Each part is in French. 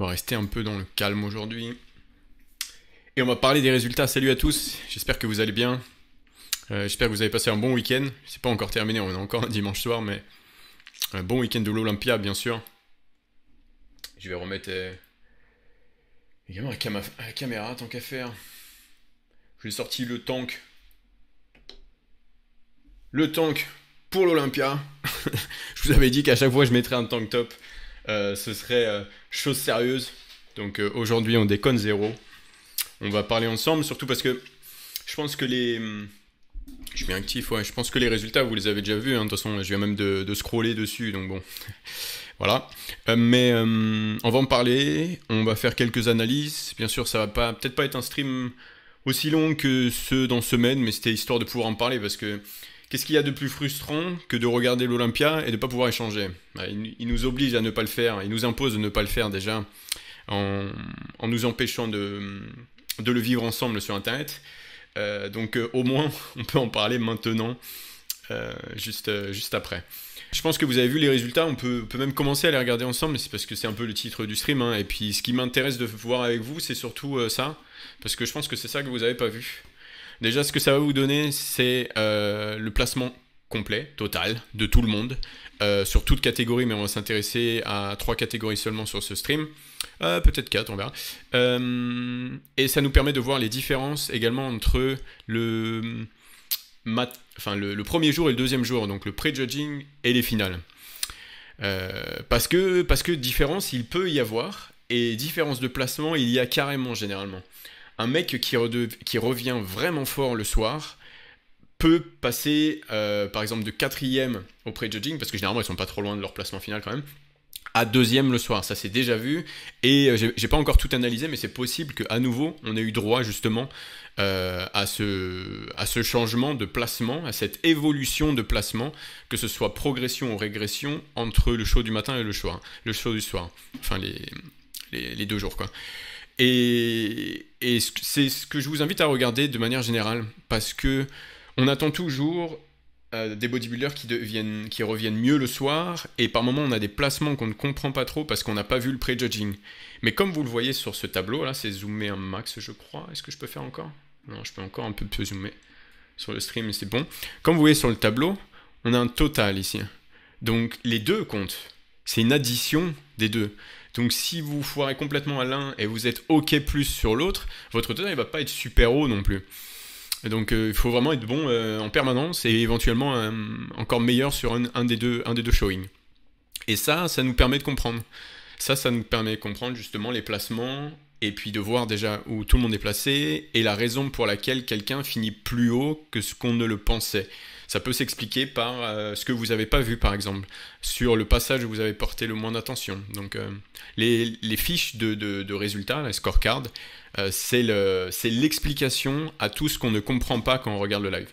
On va rester un peu dans le calme aujourd'hui. Et on va parler des résultats. Salut à tous, j'espère que vous allez bien. Euh, j'espère que vous avez passé un bon week-end. C'est pas encore terminé, on est encore un dimanche soir, mais un bon week-end de l'Olympia, bien sûr. Je vais remettre euh, également la, caméra, tant qu'à faire. J'ai sorti le tank. Le tank pour l'Olympia. je vous avais dit qu'à chaque fois je mettrais un tank top. Euh, ce serait chose sérieuse. Donc aujourd'hui on déconne zéro on va parler ensemble, surtout parce que je pense que les... Je suis bien actif, ouais. Je pense que les résultats, vous les avez déjà vus. Hein. De toute façon, je viens même de, scroller dessus, donc bon. voilà. Euh, mais euh, on va en parler. On va faire quelques analyses. Bien sûr, ça va pas, peut-être pas être un stream aussi long que ceux dans semaine, mais c'était histoire de pouvoir en parler parce que qu'est-ce qu'il y a de plus frustrant que de regarder l'Olympia et de ne pas pouvoir échanger il, nous oblige à ne pas le faire. Il nous impose de ne pas le faire déjà en nous empêchant de de le vivre ensemble sur Internet. Euh, donc euh, au moins, on peut en parler maintenant, euh, juste, juste après. Je pense que vous avez vu les résultats, on peut, peut même commencer à les regarder ensemble, c'est parce que c'est un peu le titre du stream. Hein. Et puis ce qui m'intéresse de voir avec vous, c'est surtout ça, parce que je pense que c'est ça que vous n'avez pas vu. Déjà, ce que ça va vous donner, c'est le placement complet, total, de tout le monde, sur toute catégorie, mais on va s'intéresser à trois catégories seulement sur ce stream. Euh, peut-être 4, on verra. Euh, et ça nous permet de voir les différences également entre le, premier jour et le deuxième jour, donc le pré-judging et les finales. Euh, parce que différence, il peut y avoir, et différence de placement, il y a carrément généralement. Un mec qui, revient vraiment fort le soir peut passer, par exemple, de quatrième au pré-judging, parce que généralement ils sont pas trop loin de leur placement final quand même, à deuxième le soir. Ça c'est déjà vu. Et euh, j'ai pas encore tout analysé, mais c'est possible qu'à nouveau, on ait eu droit justement euh, à, ce, changement de placement, à cette évolution de placement, que ce soit progression ou régression entre le show du matin et le soir. Le show du soir. Enfin, les, les, deux jours, quoi. Et, c'est ce que je vous invite à regarder de manière générale, parce que on attend toujours euh, des bodybuilders qui, reviennent mieux le soir, et par moments on a des placements qu'on ne comprend pas trop parce qu'on n'a pas vu le pré-judging. Mais comme vous le voyez sur ce tableau, là c'est zoomé un max je crois, est-ce que je peux faire encore? Non, je peux encore un peu plus zoomer sur le stream, mais c'est bon. Comme vous voyez sur le tableau, on a un total ici. Donc les deux comptent. C'est une addition des deux. Donc si vous foirez complètement à l'un et vous êtes OK plus sur l'autre, votre total ne va pas être super haut non plus donc euh, il faut vraiment être bon euh, en permanence et éventuellement euh, encore meilleur sur un, des deux, un des deux showings. Et ça, ça nous permet de comprendre. Ça, ça nous permet de comprendre justement les placements et puis de voir déjà où tout le monde est placé et la raison pour laquelle quelqu'un finit plus haut que ce qu'on ne le pensait. Ça peut s'expliquer par ce que vous n'avez pas vu, par exemple, sur le passage où vous avez porté le moins d'attention. Donc, les, fiches de, de, résultats, les scorecards, euh, c'est l'explication à tout ce qu'on ne comprend pas quand on regarde le live.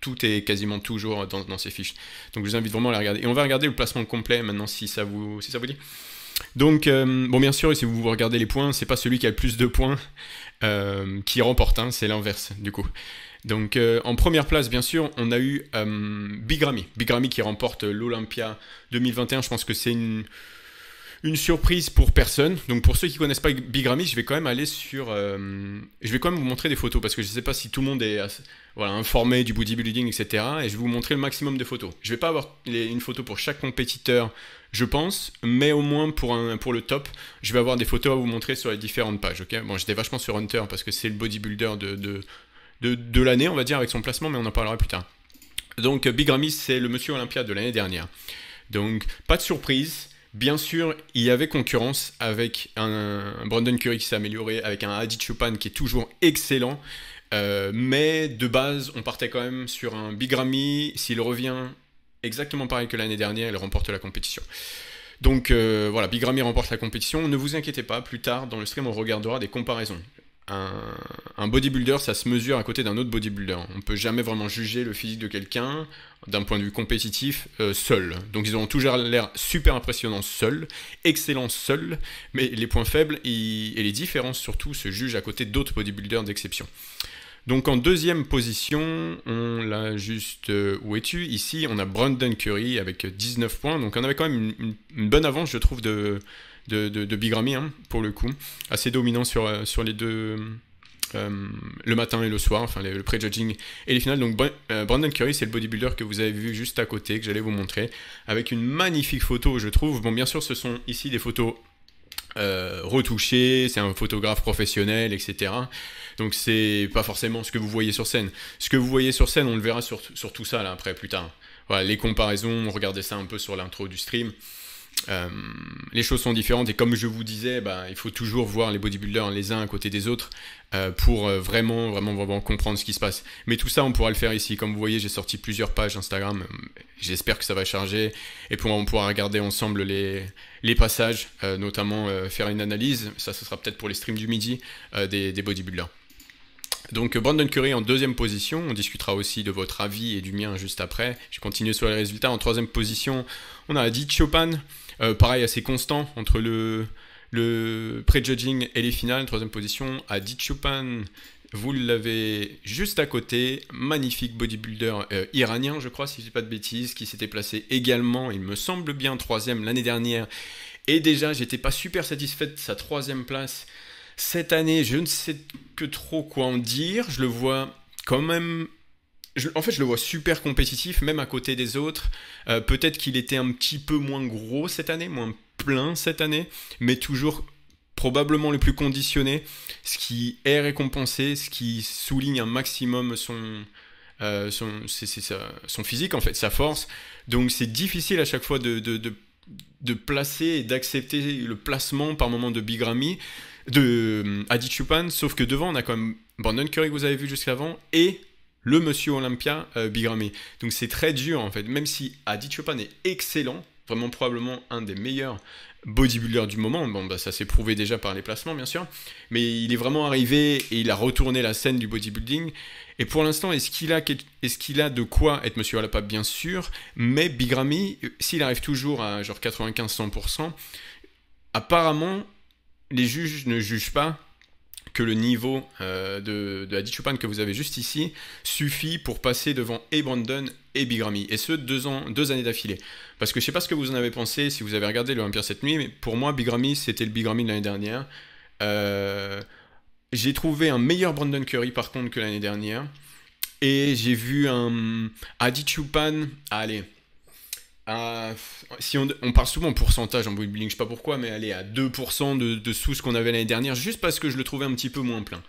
Tout est quasiment toujours dans, ces fiches. Donc je vous invite vraiment à les regarder. Et on va regarder le placement complet maintenant si ça vous, si ça vous dit. Donc, euh, bon, bien sûr, si vous regardez les points, c'est pas celui qui a le plus de points euh, qui remporte, hein, c'est l'inverse du coup. Donc, en première place, bien sûr, on a eu Bigrami. Bigrami qui remporte l'Olympia 2021. Je pense que c'est une, une surprise pour personne. Donc pour ceux qui connaissent pas Big Ramy, je vais quand même aller sur, euh, je vais quand même vous montrer des photos parce que je sais pas si tout le monde est voilà informé du bodybuilding, etc. Et je vais vous montrer le maximum de photos. Je vais pas avoir une photo pour chaque compétiteur, je pense, mais au moins pour un pour le top, je vais avoir des photos à vous montrer sur les différentes pages. Ok? Bon, j'étais vachement sur Hunter parce que c'est le bodybuilder de de, de, de l'année, on va dire, avec son placement, mais on en parlera plus tard. Donc Big Ramy, c'est le Monsieur Olympia de l'année dernière. Donc pas de surprise. Bien sûr, il y avait concurrence avec un, Brandon Curry qui s'est amélioré, avec un Adi Chupan qui est toujours excellent. Euh, mais de base, on partait quand même sur un Big Ramy. S'il revient exactement pareil que l'année dernière, il remporte la compétition. Donc euh, voilà, Big Ramy remporte la compétition. Ne vous inquiétez pas, plus tard dans le stream, on regardera des comparaisons un, bodybuilder, ça se mesure à côté d'un autre bodybuilder. On peut jamais vraiment juger le physique de quelqu'un d'un point de vue compétitif euh, seul. Donc ils ont toujours l'air super impressionnants seuls, excellents seuls, mais les points faibles et les différences surtout se jugent à côté d'autres bodybuilders d'exception. Donc en deuxième position, on l'a juste... Euh, où es-tu? Ici, on a Brandon Curry avec 19 points. Donc on avait quand même une, bonne avance, je trouve, de, de, de, Big Ramy, hein, pour le coup. Assez dominant sur, sur les deux. le matin et le soir, enfin le pré-judging et les finales. Donc Brandon Curry, c'est le bodybuilder que vous avez vu juste à côté, que j'allais vous montrer, avec une magnifique photo, je trouve. Bon, bien sûr, ce sont ici des photos euh, retouché, c'est un photographe professionnel, etc. Donc c'est pas forcément ce que vous voyez sur scène. Ce que vous voyez sur scène, on le verra sur, sur tout ça là après plus tard. Voilà, les comparaisons, regardez ça un peu sur l'intro du stream. Euh, les choses sont différentes et comme je vous disais, bah, il faut toujours voir les bodybuilders les uns à côté des autres euh, pour euh, vraiment, vraiment, vraiment comprendre ce qui se passe. Mais tout ça, on pourra le faire ici. Comme vous voyez, j'ai sorti plusieurs pages Instagram. J'espère que ça va charger et pour, on pourra regarder ensemble les, passages, notamment faire une analyse. Ça, ce sera peut-être pour les streams du midi des bodybuilders. Donc Brandon Curry en deuxième position, on discutera aussi de votre avis et du mien juste après. Je continue sur les résultats. En troisième position, on a Adi Chopin, euh, pareil assez constant entre le, le et les finales. Troisième position, Adi Chopin, vous l'avez juste à côté, magnifique bodybuilder euh, iranien, je crois, si je dis pas de bêtises, qui s'était placé également, il me semble bien, troisième l'année dernière. Et déjà, j'étais pas super satisfait de sa troisième place cette année, je ne sais que trop quoi en dire. Je le vois quand même. en fait, je le vois super compétitif, même à côté des autres. Euh, peut-être qu'il était un petit peu moins gros cette année, moins plein cette année, mais toujours probablement le plus conditionné, ce qui est récompensé, ce qui souligne un maximum son, euh, son, physique, en fait, sa force. Donc c'est difficile à chaque fois de, de, de, placer et d'accepter le placement par moment de Bigrami de euh, Adi Chupan, sauf que devant, on a quand même Brandon Curry que vous avez vu jusqu'avant et le monsieur Olympia euh. Donc c'est très dur en fait, même si Adi Chupan est excellent, vraiment probablement un des meilleurs bodybuilders du moment. Bon, bah, ça s'est prouvé déjà par les placements, bien sûr. Mais il est vraiment arrivé et il a retourné la scène du bodybuilding. Et pour l'instant, est-ce qu'il a, est a de quoi être Monsieur Alapa Bien sûr. Mais Bigrami, s'il arrive toujours à genre 95-100%, apparemment, les juges ne jugent pas que le niveau euh, de, de Chupan que vous avez juste ici suffit pour passer devant et Brandon et Bigrami. Et ce, deux, ans, années d'affilée. Parce que je sais pas ce que vous en avez pensé, si vous avez regardé l'Olympia cette nuit, mais pour moi, Bigrami, c'était le Bigrami de l'année dernière. Euh, j'ai trouvé un meilleur Brandon Curry par contre que l'année dernière. Et j'ai vu un Adi Chupan, allez, si on, parle souvent en pourcentage en bodybuilding, je sais pas pourquoi, mais est à 2% de, de, sous ce qu'on avait l'année dernière, juste parce que je le trouvais un petit peu moins plein.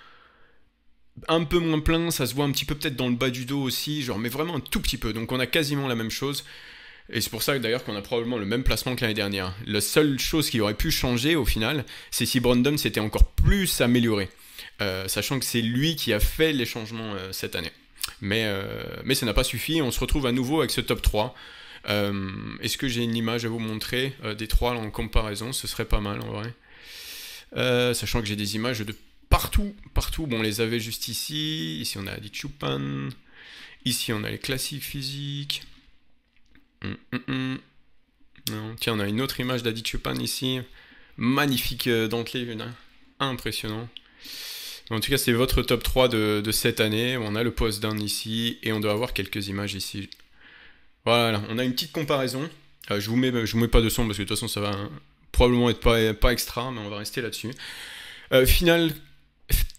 Un peu moins plein, ça se voit un petit peu peut-être dans le bas du dos aussi, genre, mais vraiment un tout petit peu. Donc on a quasiment la même chose. Et c'est pour ça d'ailleurs qu'on a probablement le même placement que l'année dernière. La seule chose qui aurait pu changer au final, c'est si Brandon s'était encore plus amélioré. Euh, sachant que c'est lui qui a fait les changements euh, cette année. Mais, euh, mais ça n'a pas suffi, on se retrouve à nouveau avec ce top 3. Euh, est-ce que j'ai une image à vous montrer euh, des trois en comparaison? Ce serait pas mal en vrai. Euh, sachant que j'ai des images de partout, partout. Bon, on les avait juste ici. Ici, on a dit Chupan. Ici, on a les classiques physiques. Hum, hum. Tiens, on a une autre image d'Adi Chupan ici. Magnifique dentelé, impressionnant. En tout cas, c'est votre top 3 de, de cette année. On a le post down ici et on doit avoir quelques images ici voilà, on a une petite comparaison. Euh, je vous mets, vous mets pas de son parce que de toute façon ça va probablement être pas, pas extra, mais on va rester là-dessus. Euh, final,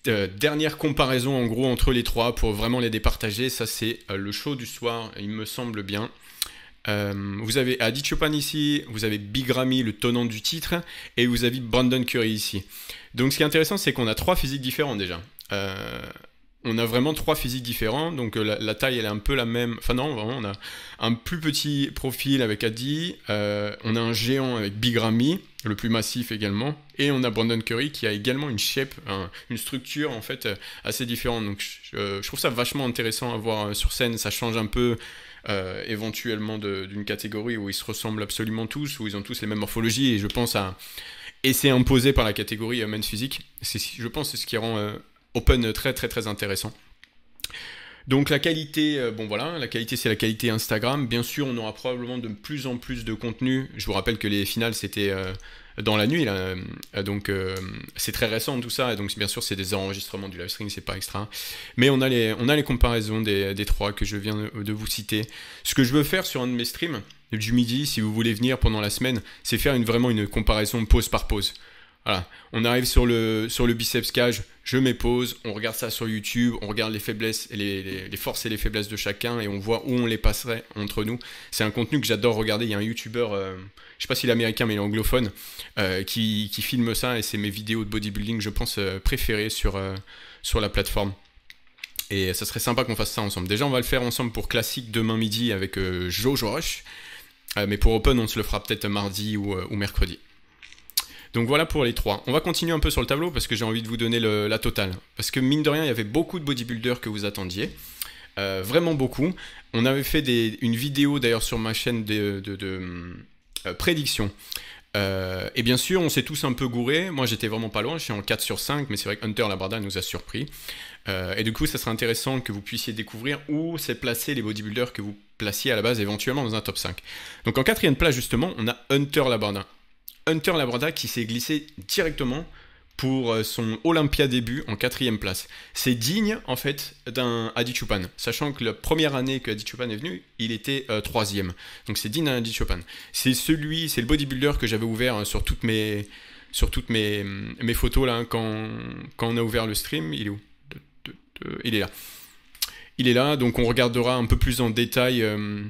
euh, dernière comparaison en gros entre les trois pour vraiment les départager. Ça c'est le show du soir, il me semble bien. vous avez Adi Chopin ici, vous avez Big Ramy, le tenant du titre, et vous avez Brandon Curry ici. Donc ce qui est intéressant, c'est qu'on a trois physiques différents déjà on a vraiment trois physiques différents. Donc euh, la, taille, elle est un peu la même. Enfin non, vraiment, on a un plus petit profil avec Adi. Euh, on a un géant avec Big Ramy, le plus massif également. Et on a Brandon Curry qui a également une shape, une structure en fait euh, assez différente. Donc je, trouve ça vachement intéressant à voir sur scène. Ça change un peu. éventuellement d'une catégorie où ils se ressemblent absolument tous, où ils ont tous les mêmes morphologies, et je pense à... Et c'est imposé par la catégorie men's physique. Je pense c'est ce qui rend open très très très intéressant. Donc la qualité, euh, bon voilà, la qualité c'est la qualité Instagram. Bien sûr, on aura probablement de plus en plus de contenu. Je vous rappelle que les finales c'était euh, dans la nuit, euh, donc c'est très récent tout ça. Et donc bien sûr c'est des enregistrements du live stream, c'est pas extra. Mais on a les, on a les comparaisons des, des, trois que je viens de vous citer. Ce que je veux faire sur un de mes streams, du midi, si vous voulez venir pendant la semaine, c'est faire vraiment une comparaison pause par pause. Voilà, on arrive sur le, biceps cage, je pause, on regarde ça sur YouTube, on regarde les faiblesses, et les, forces et les faiblesses de chacun et on voit où on les passerait entre nous. C'est un contenu que j'adore regarder. Il y a un YouTuber, euh, je sais pas s'il est américain mais il est anglophone, euh, qui, filme ça et c'est mes vidéos de bodybuilding, je pense, euh, préférées sur, sur la plateforme. Et ça serait sympa qu'on fasse ça ensemble. Déjà, on va le faire ensemble pour classique demain midi avec Joe Rush. mais pour Open, on se le fera peut-être mardi ou mercredi. Donc voilà pour les trois. On va continuer un peu sur le tableau parce que j'ai envie de vous donner la totale. Parce que mine de rien, il y avait beaucoup de bodybuilders que vous attendiez. Euh, vraiment beaucoup. On avait fait une vidéo d'ailleurs sur ma chaîne de, euh, prédiction. Euh, et bien sûr, on s'est tous un peu gourés. Moi, j'étais vraiment pas loin. Je suis en 4 sur 5, mais c'est vrai que Hunter Labarda nous a surpris. et du coup, ça serait intéressant que vous puissiez découvrir où s'est placé les bodybuilders que vous placiez à la base éventuellement dans un top 5. Donc en quatrième place, justement, on a Hunter Labarda. Hunter Labrada qui s'est glissé directement pour euh, son Olympia début en quatrième place. C'est digne en fait d'un Adi Chupan, sachant que la première année que Adi Chupan est venu, il était euh, troisième. Donc c'est digne d'un Adi Chupan. C'est celui, c'est le bodybuilder que j'avais ouvert hein, sur toutes mes sur toutes mes, mes photos là quand, quand on a ouvert le stream. Il est où? Il est là. Il est là, donc on regardera un peu plus en détail. Euh,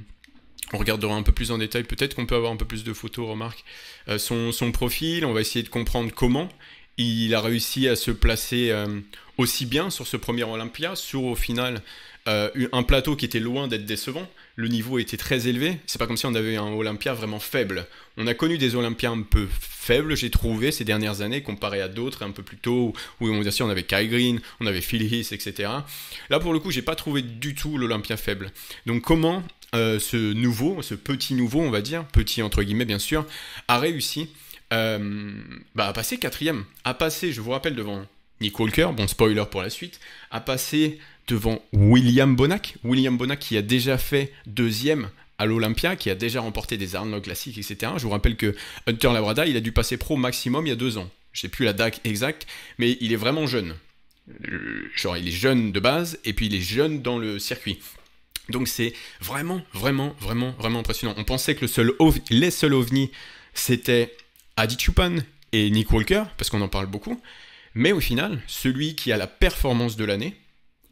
on regardera un peu plus en détail, peut-être qu'on peut avoir un peu plus de photos, remarques, euh, son, profil, on va essayer de comprendre comment il a réussi à se placer euh, aussi bien sur ce premier Olympia, sur au final euh, un plateau qui était loin d'être décevant, le niveau était très élevé, c'est pas comme si on avait un Olympia vraiment faible. On a connu des Olympiens un peu faibles, j'ai trouvé, ces dernières années, comparé à d'autres un peu plus tôt, où on, on avait Kai Green, on avait Phil Heath, etc. Là, pour le coup, j'ai pas trouvé du tout l'Olympia faible. Donc comment euh, ce nouveau, ce petit nouveau, on va dire, petit entre guillemets bien sûr, a réussi euh, bah, à passer quatrième, à passer, je vous rappelle, devant Nick Walker, bon spoiler pour la suite, à passer devant William Bonac, William Bonac qui a déjà fait deuxième à l'Olympia, qui a déjà remporté des Arnold classiques, etc. Je vous rappelle que Hunter Labrada, il a dû passer pro maximum il y a deux ans. Je sais plus la date exacte, mais il est vraiment jeune. Euh, genre, il est jeune de base, et puis il est jeune dans le circuit. Donc c'est vraiment, vraiment, vraiment, vraiment impressionnant. On pensait que le seul les seuls ovnis, c'était Adi Chupan et Nick Walker, parce qu'on en parle beaucoup. Mais au final, celui qui a la performance de l'année,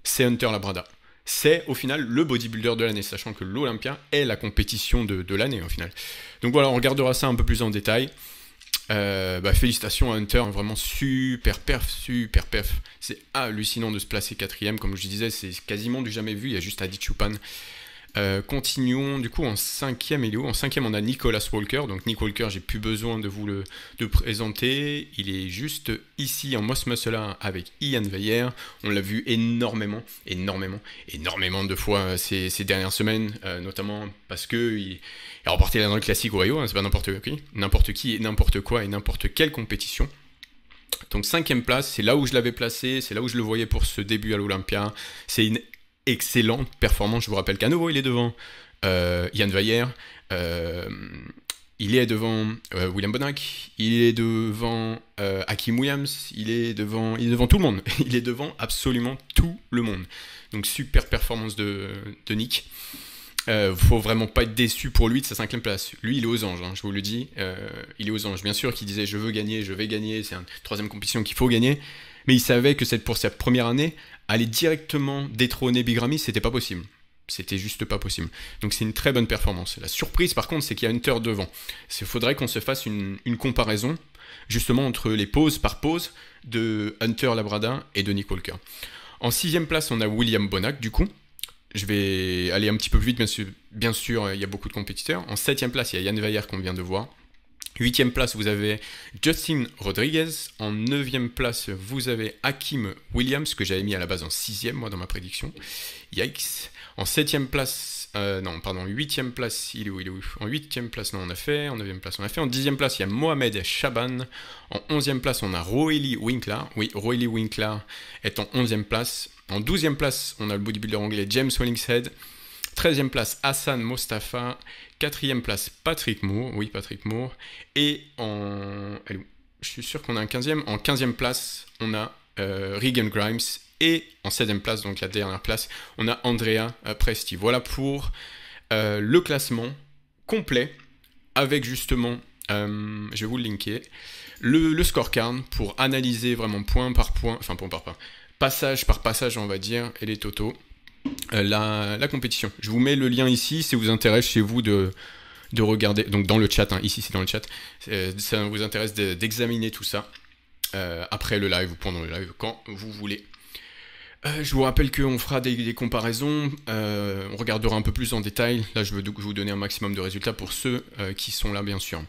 c'est Hunter Labrada. C'est au final le bodybuilder de l'année, sachant que l'Olympia est la compétition de, de l'année au final. Donc voilà, on regardera ça un peu plus en détail. Euh, bah, félicitations à Hunter, vraiment super perf, super perf. C'est hallucinant de se placer quatrième, comme je disais, c'est quasiment du jamais vu. Il y a juste Adi Chupan euh, continuons du coup en cinquième, il est où En cinquième, on a Nicolas Walker. Donc Nick Walker, j'ai plus besoin de vous le de présenter. Il est juste ici en Moss Muscle avec Ian Veyer. On l'a vu énormément, énormément, énormément de fois euh, ces, dernières semaines, euh, notamment parce que il, a remporté la classique au Rio. Hein, c'est pas n'importe qui, n'importe qui et n'importe quoi et n'importe quelle compétition. Donc cinquième place, c'est là où je l'avais placé, c'est là où je le voyais pour ce début à l'Olympia. C'est une excellente performance. Je vous rappelle qu'à nouveau, il est devant euh, Yann Weyer, euh, il est devant euh, William Bonac, il est devant Hakim Williams, il est, devant, il est devant tout le monde. il est devant absolument tout le monde. Donc super performance de, de Nick. Euh, faut vraiment pas être déçu pour lui de sa cinquième place. Lui, il est aux anges, hein, je vous le dis. il est aux anges. Bien sûr qu'il disait je veux gagner, je vais gagner, c'est une troisième compétition qu'il faut gagner. Mais il savait que cette, pour sa première année, aller directement détrôner Big Ramy, c'était pas possible. C'était juste pas possible. Donc c'est une très bonne performance. La surprise par contre, c'est qu'il y a Hunter devant. Il faudrait qu'on se fasse une, comparaison justement entre les pauses par pause de Hunter Labrada et de Nick Walker. En sixième place, on a William Bonac du coup. Je vais aller un petit peu plus vite, bien sûr, bien sûr il y a beaucoup de compétiteurs. En septième place, il y a Yann Weyer qu'on vient de voir. Huitième place, vous avez Justin Rodriguez. En neuvième place, vous avez Hakim Williams, que j'avais mis à la base en sixième, moi, dans ma prédiction. Yikes. En septième place, euh, non, pardon, huitième place, il est où, il est où? En huitième place, non, on a fait. En neuvième place, on a fait. En dixième place, il y a Mohamed Chaban. En onzième place, on a Roely Winkler. Oui, Roely Winkler est en onzième place. En douzième place, on a le bodybuilder anglais James Wallingshead. 13e place, Hassan Mostafa. 4e place, Patrick Moore. Oui, Patrick Moore. Et en. Je suis sûr qu'on a un 15e. En 15e place, on a euh, Regan Grimes. Et en 16e place, donc la dernière place, on a Andrea euh, Presti. Voilà pour euh, le classement complet avec justement, je vais vous le linker, le, scorecard pour analyser vraiment point par point, enfin point par point, passage par passage on va dire, et les totaux, la, la compétition. Je vous mets le lien ici si vous intéresse chez vous de, de regarder, donc dans le chat, hein, ici c'est dans le chat, ça vous intéresse d'examiner tout ça euh, après le live ou pendant le live, quand vous voulez. Euh, je vous rappelle qu'on fera des, comparaisons, euh, on regardera un peu plus en détail. Là, je veux vous donner un maximum de résultats pour ceux qui sont là, bien sûr.